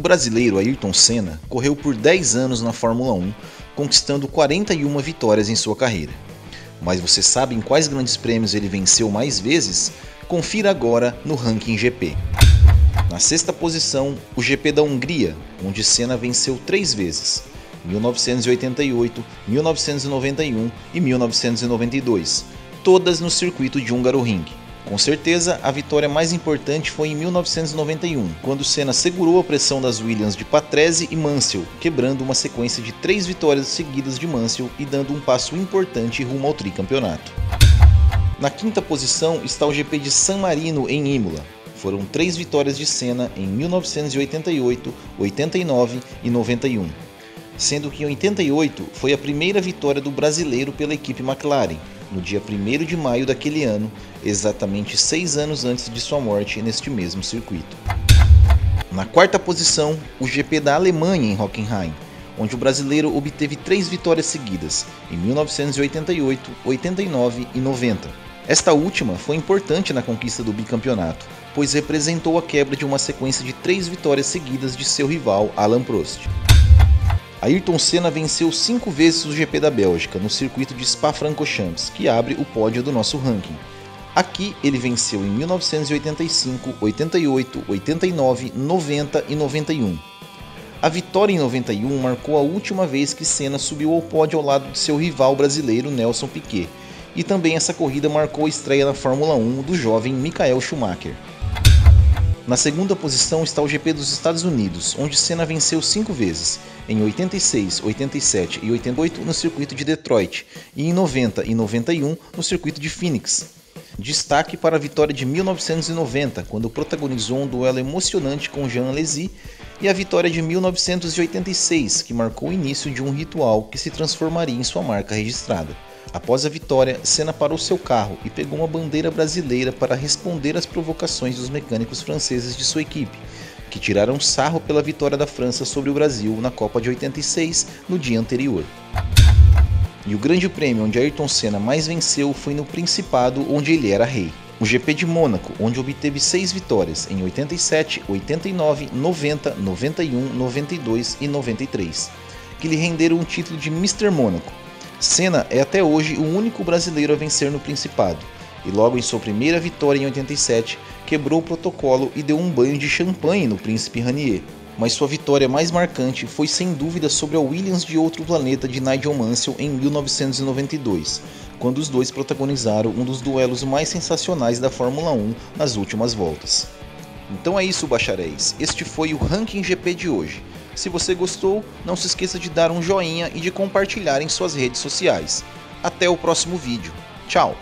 O brasileiro Ayrton Senna correu por 10 anos na Fórmula 1, conquistando 41 vitórias em sua carreira. Mas você sabe em quais grandes prêmios ele venceu mais vezes? Confira agora no ranking GP. Na sexta posição, o GP da Hungria, onde Senna venceu três vezes: 1988, 1991 e 1992, todas no circuito de Húngaro Ring. Com certeza, a vitória mais importante foi em 1991, quando Senna segurou a pressão das Williams de Patrese e Mansell, quebrando uma sequência de três vitórias seguidas de Mansell e dando um passo importante rumo ao tricampeonato. Na quinta posição está o GP de San Marino em Imola. Foram três vitórias de Senna em 1988, 89 e 91, sendo que em 88 foi a primeira vitória do brasileiro pela equipe McLaren, no dia 1 de maio daquele ano, exatamente seis anos antes de sua morte neste mesmo circuito. Na quarta posição, o GP da Alemanha em Hockenheim, onde o brasileiro obteve três vitórias seguidas, em 1988, 89 e 90. Esta última foi importante na conquista do bicampeonato, pois representou a quebra de uma sequência de três vitórias seguidas de seu rival Alain Prost. Ayrton Senna venceu cinco vezes o GP da Bélgica no circuito de Spa-Francorchamps, que abre o pódio do nosso ranking. Aqui ele venceu em 1985, 88, 89, 90 e 91. A vitória em 91 marcou a última vez que Senna subiu ao pódio ao lado de seu rival brasileiro Nelson Piquet, e também essa corrida marcou a estreia na Fórmula 1 do jovem Michael Schumacher. Na segunda posição está o GP dos Estados Unidos, onde Senna venceu cinco vezes, em 86, 87 e 88 no circuito de Detroit e em 90 e 91 no circuito de Phoenix. Destaque para a vitória de 1990, quando protagonizou um duelo emocionante com Jean Alesi, e a vitória de 1986, que marcou o início de um ritual que se transformaria em sua marca registrada. Após a vitória, Senna parou seu carro e pegou uma bandeira brasileira para responder às provocações dos mecânicos franceses de sua equipe, que tiraram sarro pela vitória da França sobre o Brasil na Copa de 86 no dia anterior. E o grande prêmio onde Ayrton Senna mais venceu foi no Principado, onde ele era rei. O GP de Mônaco, onde obteve seis vitórias em 87, 89, 90, 91, 92 e 93, que lhe renderam o título de Mr. Mônaco, Senna é até hoje o único brasileiro a vencer no Principado, e logo em sua primeira vitória em 87, quebrou o protocolo e deu um banho de champanhe no Príncipe Ranier. Mas sua vitória mais marcante foi sem dúvida sobre a Williams de Outro Planeta de Nigel Mansell em 1992, quando os dois protagonizaram um dos duelos mais sensacionais da Fórmula 1 nas últimas voltas. Então é isso, bacharéis. Este foi o Ranking GP de hoje. Se você gostou, não se esqueça de dar um joinha e de compartilhar em suas redes sociais. Até o próximo vídeo. Tchau!